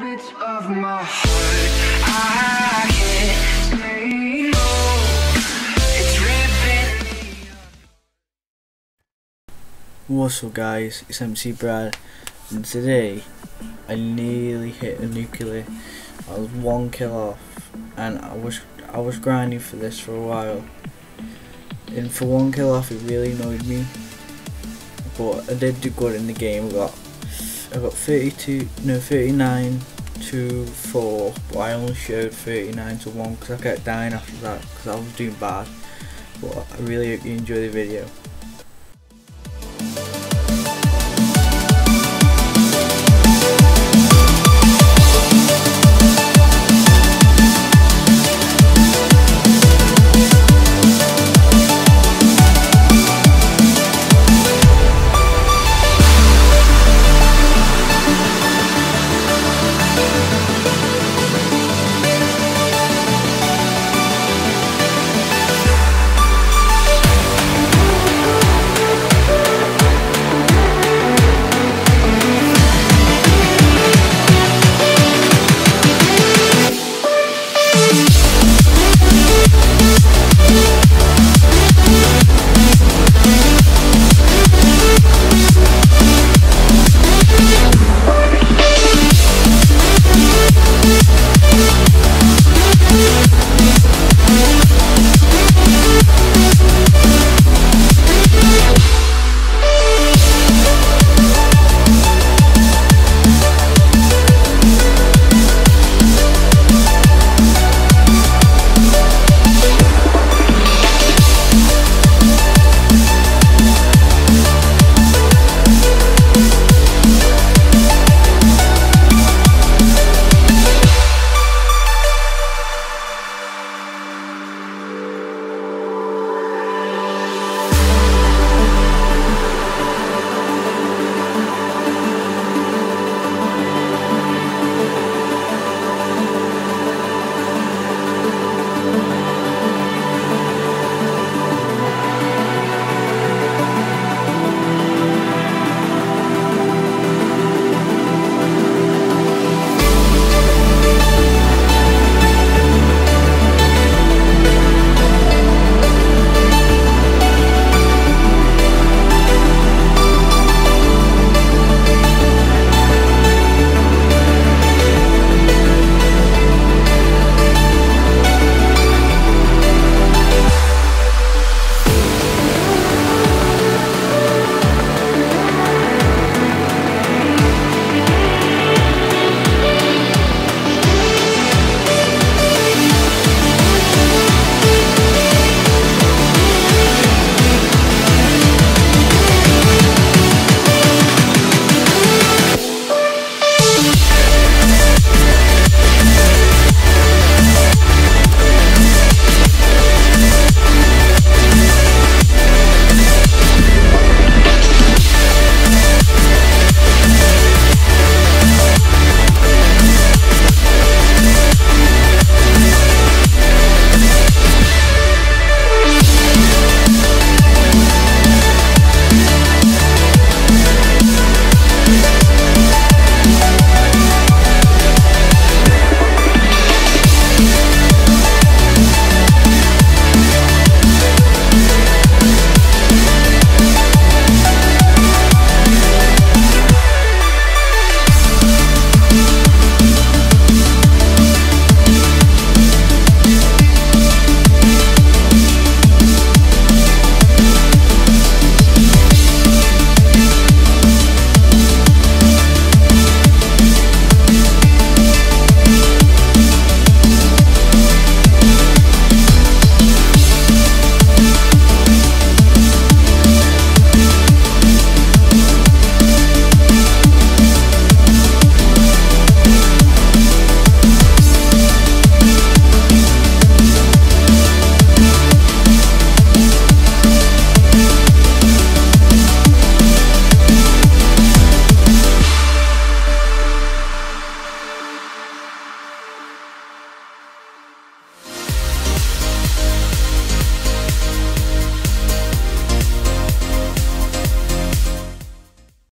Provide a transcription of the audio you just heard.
habits of my heart. I can't. It's ripping What's up guys, it's MC Brad and today I nearly hit a nuclear. I was one kill off and I was I was grinding for this for a while. And for one kill off it really annoyed me. But I did do good in the game. Got I got 32 no 39 to 4 but I only showed 39 to 1 because I kept dying after that because I was doing bad. But I really hope you enjoy the video.